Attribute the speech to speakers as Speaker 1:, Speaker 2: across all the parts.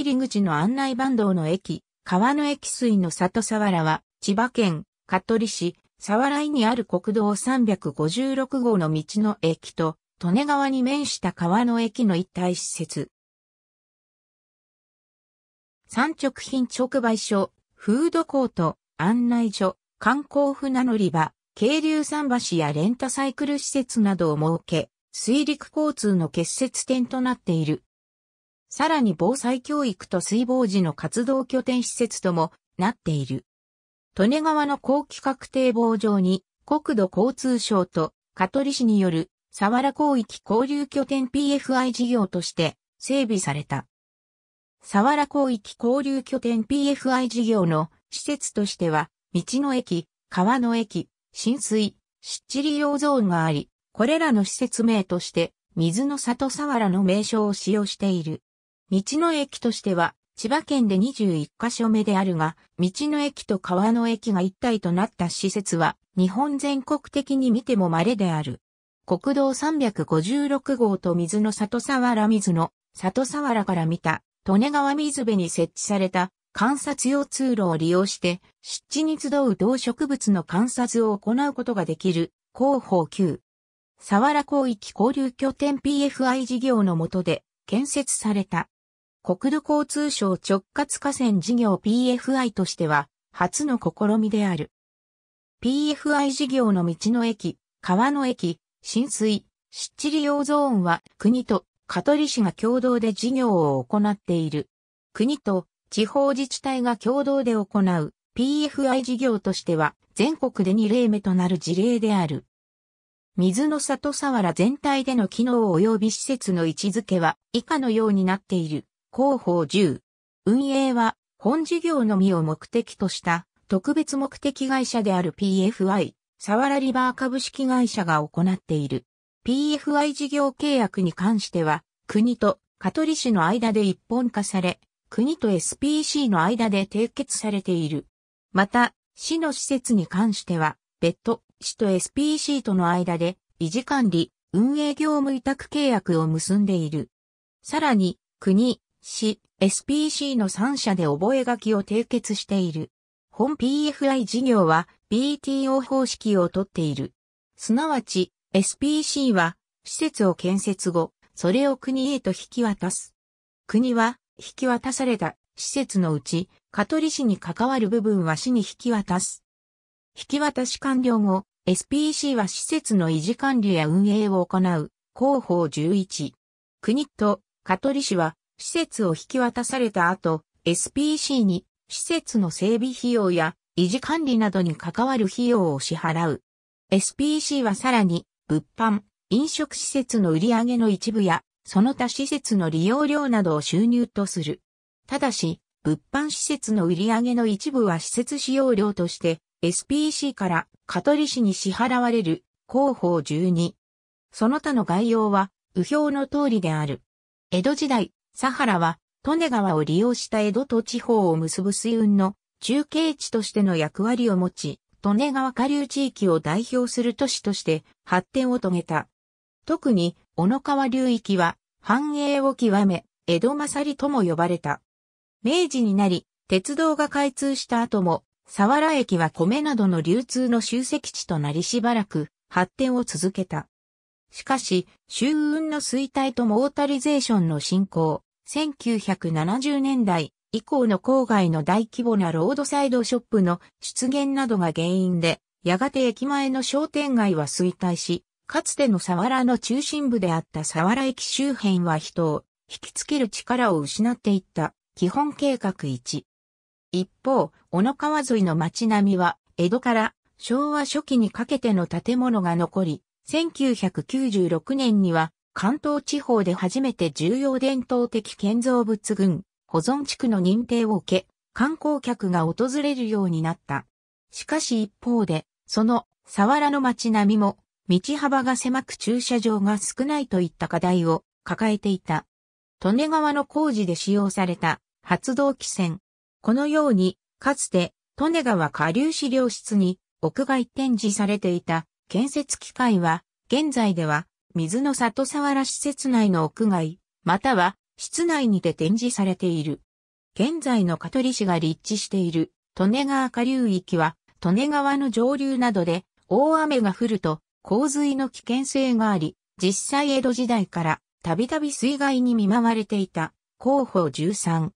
Speaker 1: 入り口の案内板道の駅、川の駅水の里沢原は、千葉県、香取市、沢原井にある国道356号の道の駅と、利根川に面した川の駅の一体施設。産直品直売所、フードコート、案内所、観光船乗り場、渓流桟橋やレンタサイクル施設などを設け、水陸交通の結節点となっている。さらに防災教育と水防時の活動拠点施設ともなっている。利根川の後期確定防上に国土交通省と香取市による沢原広域交流拠点 PFI 事業として整備された。沢原広域交流拠点 PFI 事業の施設としては、道の駅、川の駅、浸水、湿地利用ゾーンがあり、これらの施設名として、水の里沢原の名称を使用している。道の駅としては、千葉県で21カ所目であるが、道の駅と川の駅が一体となった施設は、日本全国的に見ても稀である。国道356号と水の里沢原水の里沢原から見た利根川水辺に設置された観察用通路を利用して湿地に集う動植物の観察を行うことができる広報級。沢原広域交流拠点 PFI 事業の下で建設された国土交通省直轄河川事業 PFI としては初の試みである。PFI 事業の道の駅、川の駅、浸水、湿地利用ゾーンは国と香取市が共同で事業を行っている。国と地方自治体が共同で行う PFI 事業としては全国で2例目となる事例である。水の里沢原全体での機能及び施設の位置づけは以下のようになっている。広報10。運営は本事業のみを目的とした特別目的会社である PFI サワラリバー株式会社が行っている。PFI 事業契約に関しては、国と香取市の間で一本化され、国と SPC の間で締結されている。また、市の施設に関しては、別途、市と SPC との間で、維持管理、運営業務委託契約を結んでいる。さらに、国、市、SPC の3社で覚書を締結している。本 PFI 事業は BTO 方式をとっている。すなわち SPC は施設を建設後、それを国へと引き渡す。国は引き渡された施設のうち、香取市に関わる部分は市に引き渡す。引き渡し完了後、SPC は施設の維持管理や運営を行う広報11。国と香取市は施設を引き渡された後、SPC に施設の整備費用や維持管理などに関わる費用を支払う。SPC はさらに、物販、飲食施設の売り上げの一部や、その他施設の利用料などを収入とする。ただし、物販施設の売り上げの一部は施設使用料として、SPC から香取市に支払われる広報12。その他の概要は、右表の通りである。江戸時代、サハラは利根川を利用した江戸と地方を結ぶ水運の中継地としての役割を持ち、利根川下流地域を代表する都市として発展を遂げた。特に、小野川流域は繁栄を極め、江戸勝りとも呼ばれた。明治になり、鉄道が開通した後も、沢原駅は米などの流通の集積地となりしばらく発展を続けた。しかし、周運の衰退とモータリゼーションの進行、1970年代以降の郊外の大規模なロードサイドショップの出現などが原因で、やがて駅前の商店街は衰退し、かつての沢原の中心部であった沢原駅周辺は人を引きつける力を失っていった基本計画1。一方、小野川沿いの街並みは江戸から昭和初期にかけての建物が残り、1996年には関東地方で初めて重要伝統的建造物群保存地区の認定を受け、観光客が訪れるようになった。しかし一方で、その沢原の街並みも、道幅が狭く駐車場が少ないといった課題を抱えていた。利根川の工事で使用された発動機線。このように、かつて、利根川下流資料室に屋外展示されていた建設機械は、現在では水の里沢原施設内の屋外、または室内にて展示されている。現在の香取市が立地している利根川下流域は、利根川の上流などで大雨が降ると洪水の危険性があり、実際江戸時代からたびたび水害に見舞われていた広報13。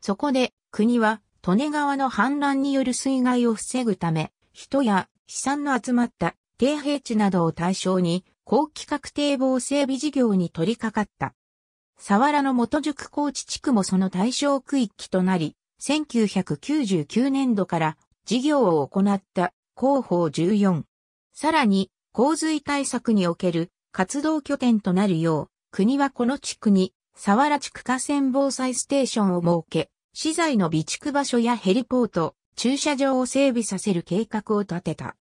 Speaker 1: そこで国は利根川の氾濫による水害を防ぐため、人や資産の集まった低平地などを対象に高規格堤防整備事業に取り掛かった。沢原の元宿高知地区もその対象区域となり、1999年度から事業を行った広報14。さらに、洪水対策における活動拠点となるよう、国はこの地区に、沢原地区河川防災ステーションを設け、資材の備蓄場所やヘリポート、駐車場を整備させる計画を立てた。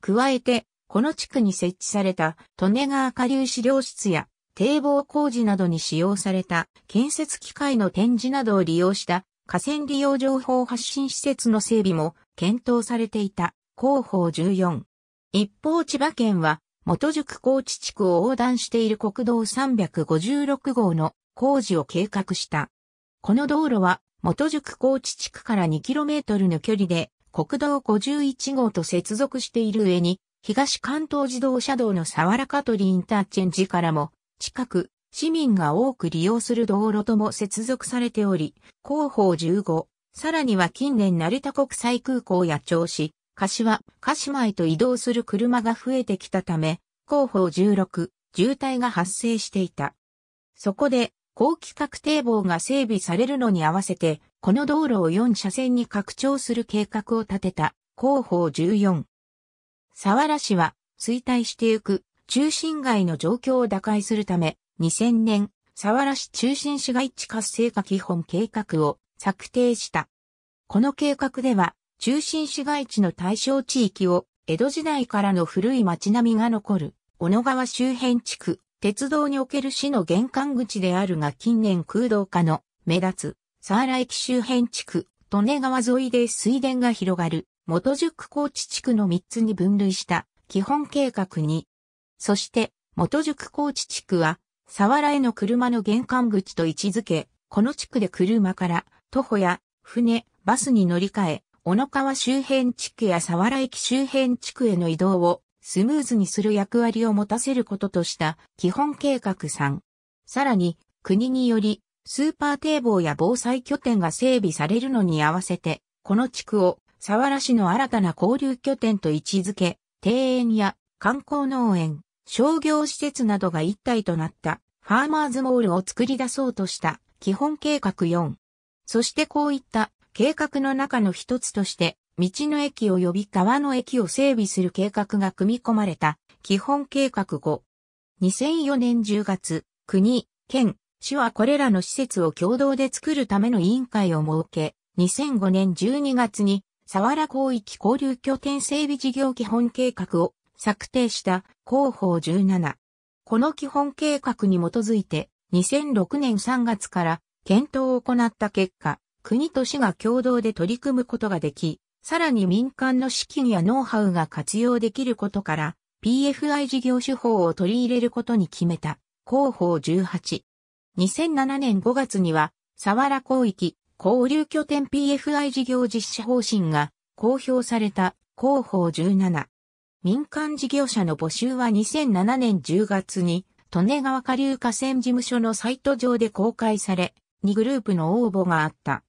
Speaker 1: 加えて、この地区に設置された利根川下流資料室や堤防工事などに使用された建設機械の展示などを利用した河川利用情報発信施設の整備も検討されていた広報14。一方千葉県は元宿高知地区を横断している国道356号の工事を計画した。この道路は元宿高知地区から 2km の距離で国道51号と接続している上に東関東自動車道の沢原香取インターチェンジからも近く市民が多く利用する道路とも接続されており、広報15、さらには近年成田国際空港や銚子、柏、鹿島へと移動する車が増えてきたため、広報16、渋滞が発生していた。そこで、高規格堤防が整備されるのに合わせて、この道路を4車線に拡張する計画を立てた、広報14。沢原市は衰退してゆく中心街の状況を打開するため、2000年、沢原市中心市街地活性化基本計画を策定した。この計画では、中心市街地の対象地域を江戸時代からの古い町並みが残る、小野川周辺地区、鉄道における市の玄関口であるが近年空洞化の目立つ、沢原駅周辺地区、利根川沿いで水田が広がる、元宿高知地区の3つに分類した基本計画に、そして元宿高知地区は沢原への車の玄関口と位置づけ、この地区で車から徒歩や船、バスに乗り換え、小野川周辺地区や沢原駅周辺地区への移動をスムーズにする役割を持たせることとした基本計画3。さらに国によりスーパー堤防や防災拠点が整備されるのに合わせて、この地区を沢原市の新たな交流拠点と位置づけ、庭園や観光農園、商業施設などが一体となったファーマーズモールを作り出そうとした基本計画4。そしてこういった計画の中の一つとして、道の駅及び川の駅を整備する計画が組み込まれた基本計画5。2004年10月、国、県、市はこれらの施設を共同で作るための委員会を設け、2005年12月に、沢原広域交流拠点整備事業基本計画を策定した広報17。この基本計画に基づいて、2006年3月から検討を行った結果、国と市が共同で取り組むことができ、さらに民間の資金やノウハウが活用できることから、PFI 事業手法を取り入れることに決めた、広報18。2007年5月には、沢原広域、交流拠点 PFI 事業実施方針が公表された広報17。民間事業者の募集は2007年10月に、利根川下流河川事務所のサイト上で公開され、2グループの応募があった。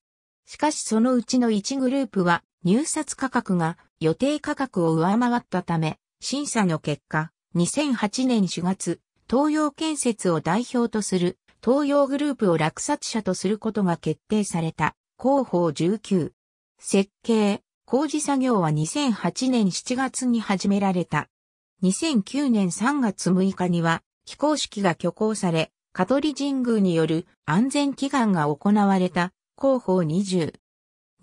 Speaker 1: しかしそのうちの1グループは入札価格が予定価格を上回ったため、審査の結果、2008年4月、東洋建設を代表とする東洋グループを落札者とすることが決定された。広報19。設計、工事作業は2008年7月に始められた。2009年3月6日には、起工式が挙行され、香取神宮による安全祈願が行われた。広報20。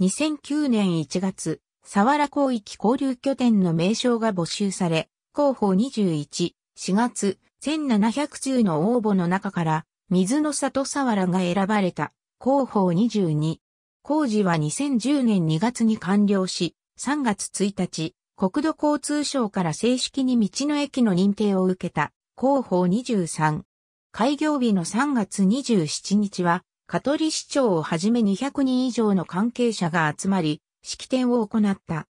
Speaker 1: 2009年1月、沢原広域交流拠点の名称が募集され、広報21、4月、1700の応募の中から、水の里沢原が選ばれた、広報22。工事は2010年2月に完了し、3月1日、国土交通省から正式に道の駅の認定を受けた、広報23。開業日の3月27日は、香取市長をはじめ200人以上の関係者が集まり、式典を行った。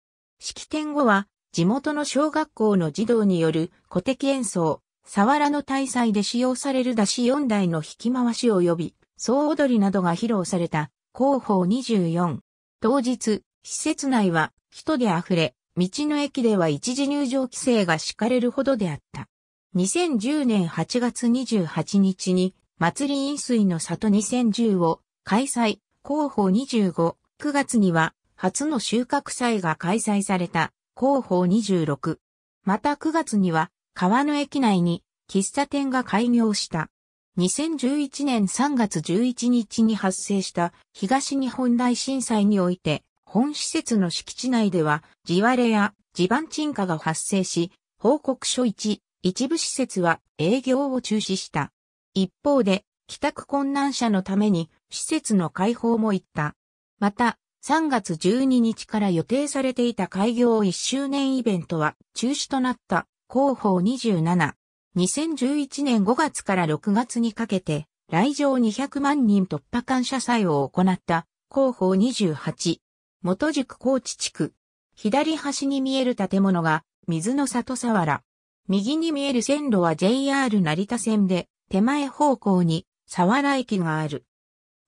Speaker 1: 式典後は、地元の小学校の児童による古敵演奏、沢原の大祭で使用される出し4台の引き回し及び、総踊りなどが披露された、広報24。当日、施設内は人で溢れ、道の駅では一時入場規制が敷かれるほどであった。2010年8月28日に、祭り飲水の里2010を開催、広報25、9月には初の収穫祭が開催された、広報26。また9月には川の駅内に喫茶店が開業した。2011年3月11日に発生した東日本大震災において、本施設の敷地内では地割れや地盤沈下が発生し、報告書1、一部施設は営業を中止した。一方で、帰宅困難者のために施設の開放も行った。また、3月12日から予定されていた開業1周年イベントは中止となった広報27。2011年5月から6月にかけて来場200万人突破感謝祭を行った広報28。元宿高知地区。左端に見える建物が水の里沢原。右に見える線路は JR 成田線で手前方向に沢原駅がある。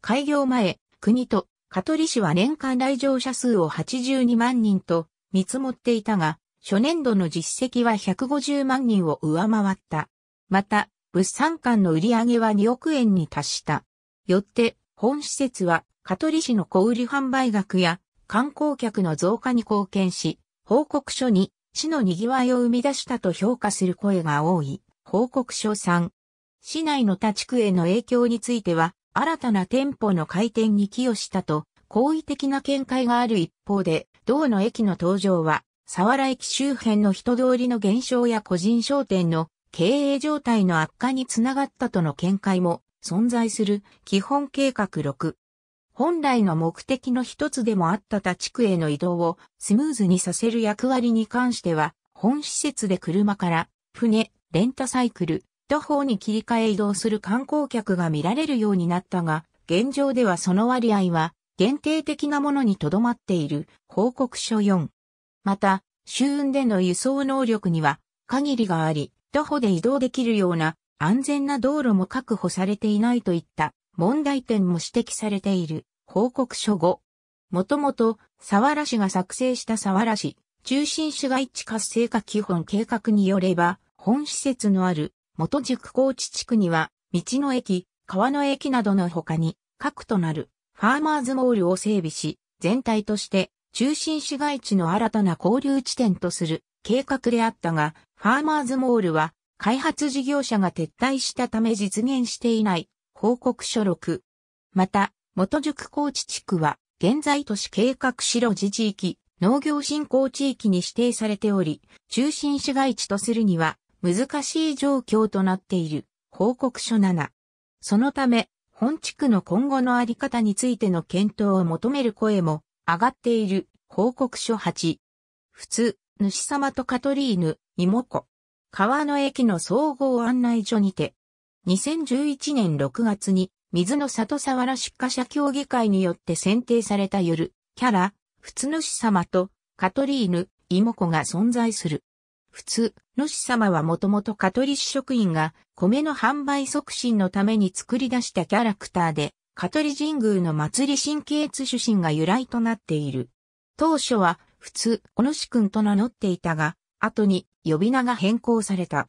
Speaker 1: 開業前、国と香取市は年間来場者数を82万人と見積もっていたが、初年度の実績は150万人を上回った。また、物産館の売り上げは2億円に達した。よって、本施設は香取市の小売販売額や観光客の増加に貢献し、報告書に市の賑わいを生み出したと評価する声が多い。報告書3。市内の他地区への影響については、新たな店舗の開店に寄与したと、好意的な見解がある一方で、同の駅の登場は、沢原駅周辺の人通りの減少や個人商店の経営状態の悪化につながったとの見解も存在する基本計画6。本来の目的の一つでもあった他地区への移動をスムーズにさせる役割に関しては、本施設で車から船、レンタサイクル、徒歩に切り替え移動する観光客が見られるようになったが、現状ではその割合は限定的なものにとどまっている報告書4。また、周運での輸送能力には限りがあり、徒歩で移動できるような安全な道路も確保されていないといった問題点も指摘されている報告書5。もともと、沢原市が作成した沢原市中心市街地活性化基本計画によれば、本施設のある元宿高知地区には、道の駅、川の駅などの他に、核となるファーマーズモールを整備し、全体として中心市街地の新たな交流地点とする計画であったが、ファーマーズモールは開発事業者が撤退したため実現していない報告書6。また、元宿高知地区は現在都市計画白地地域、農業振興地域に指定されており、中心市街地とするには難しい状況となっている報告書7。そのため、本地区の今後のあり方についての検討を求める声も上がっている報告書8。普通、主様とカトリーヌ、妹子。川の駅の総合案内所にて、2011年6月に水の里沢原出荷者協議会によって選定された夜、キャラ、普通主様とカトリーヌ、妹子が存在する。普通、主様はもともとカトリシ職員が米の販売促進のために作り出したキャラクターで、カトリ神宮の祭り神経痛主神が由来となっている。当初は普通、お主君と名乗っていたが、後に呼び名が変更された。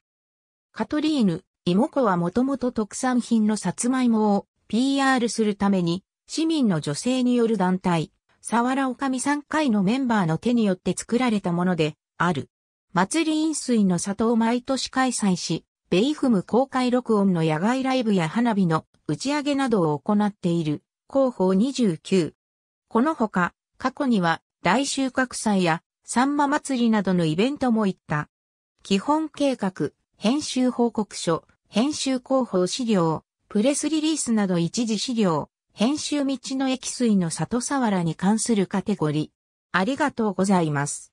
Speaker 1: カトリーヌ、妹子はもともと特産品のさつまいもを PR するために、市民の女性による団体、沢原おかみ3回のメンバーの手によって作られたもので、ある。祭り飲水の里を毎年開催し、ベイフム公開録音の野外ライブや花火の打ち上げなどを行っている広報29。このほか、過去には大収穫祭やサンマ祭りなどのイベントも行った。基本計画、編集報告書、編集広報資料、プレスリリースなど一時資料、編集道の駅水の里沢原に関するカテゴリー。ありがとうございます。